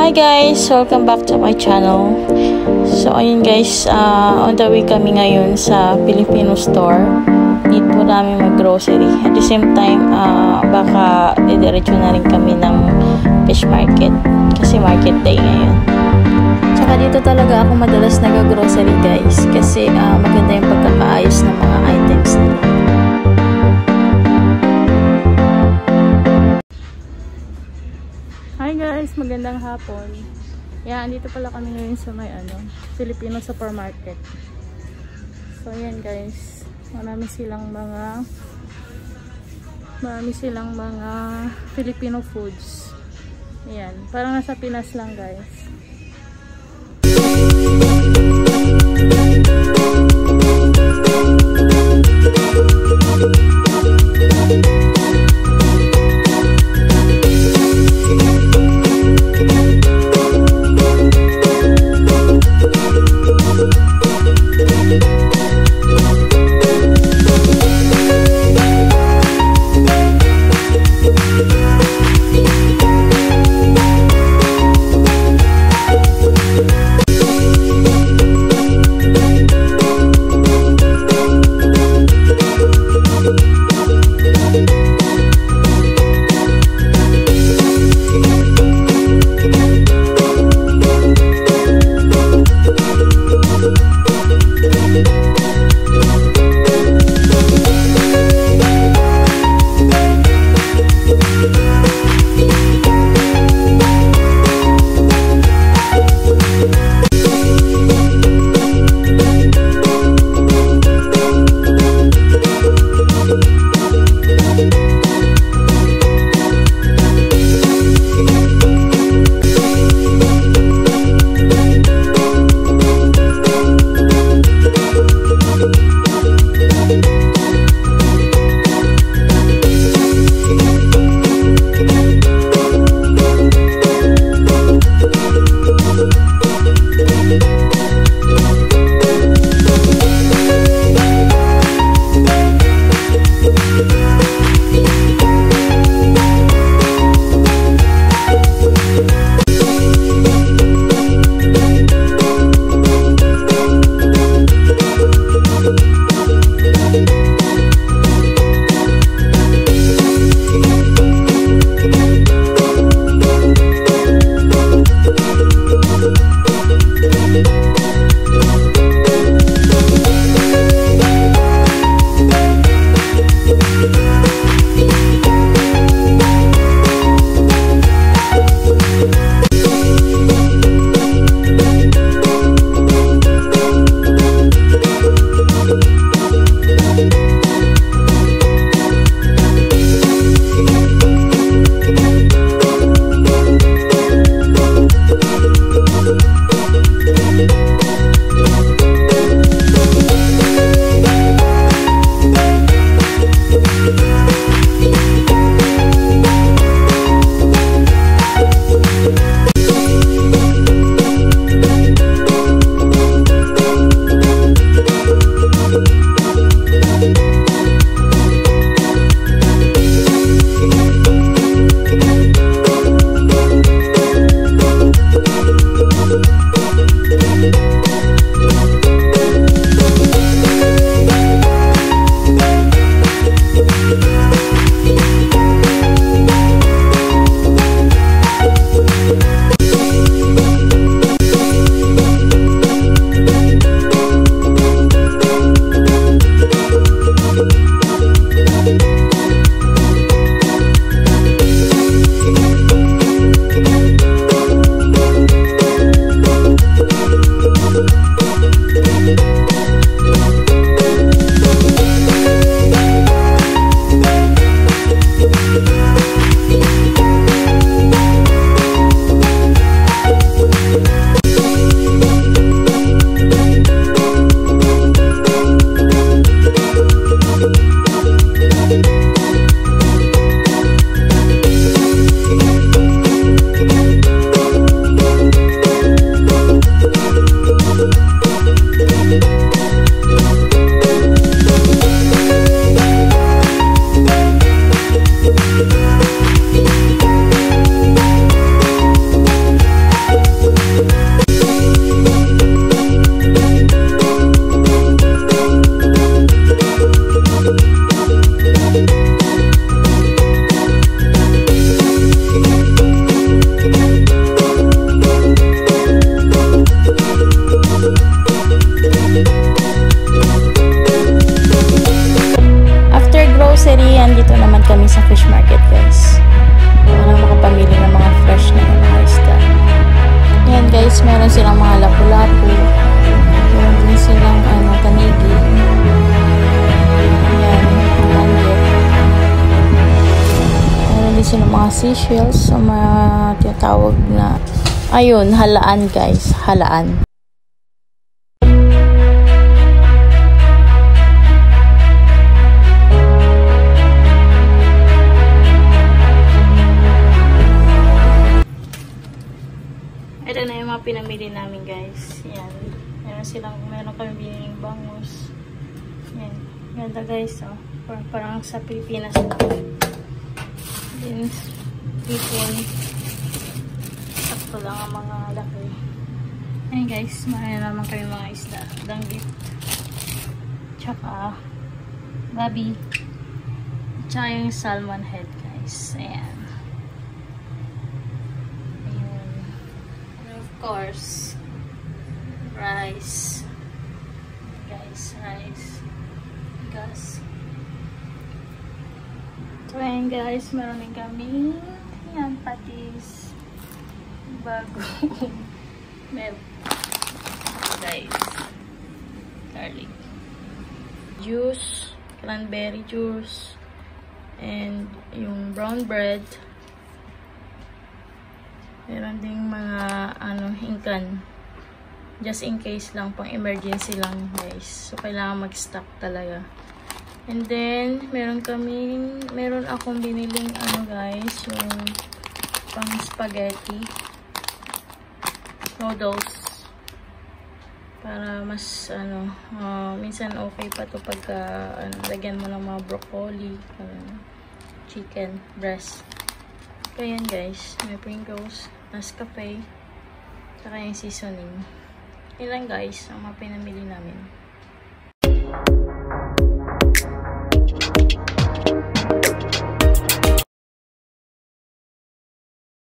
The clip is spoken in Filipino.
Hi guys! Welcome back to my channel. So ayun guys, uh, on the way kami ngayon sa Filipino store. Need po namin mag-grocery. At the same time, uh, baka didiretso na rin kami ng fish market. Kasi market day ngayon. Tsaka dito talaga ako madalas nag-grocery guys. Kasi uh, maganda yung pagkakaayos ng mga items nila. Hi guys, magandang hapon. Yan, andito pala kami ngayon sa may ano, Filipino supermarket. So yan guys, marami silang mga marami silang mga Filipino foods. Yan, parang nasa Pinas lang guys. Seashells sa mga tinatawag na ayun, halaan guys, halaan. Ito na yung mga pinamili namin guys. Yan. Meron silang, meron kami biniling bangus. Yan. Ganda guys, oh. Parang, parang sa Pilipinas na. Then, hipon. Sakto lang ang mga laki. Ayan guys, marami naman kami mga isda. Danggit. Tsaka, babi. Tsaka yung salmon head guys. Ayan. Ayan. And of course, rice. Guys, rice. Gas. So, guys, meron din kami yan, patis bago. Milk guys garlic. Juice cranberry juice and yung brown bread. Meron ding mga ano, hinkan. Just in case lang pang emergency lang guys. So kailangan mag-stock talaga And then, meron kaming, meron akong biniling ano guys, yung pang spaghetti. Noodles. Para mas, ano, uh, minsan okay pa to pagka, ano, lagyan mo ng mga broccoli, ano, chicken, breast. Kaya yan guys, may Pringles, Nescafe, saka yung seasoning. Yun lang guys, ang mga pinamili namin.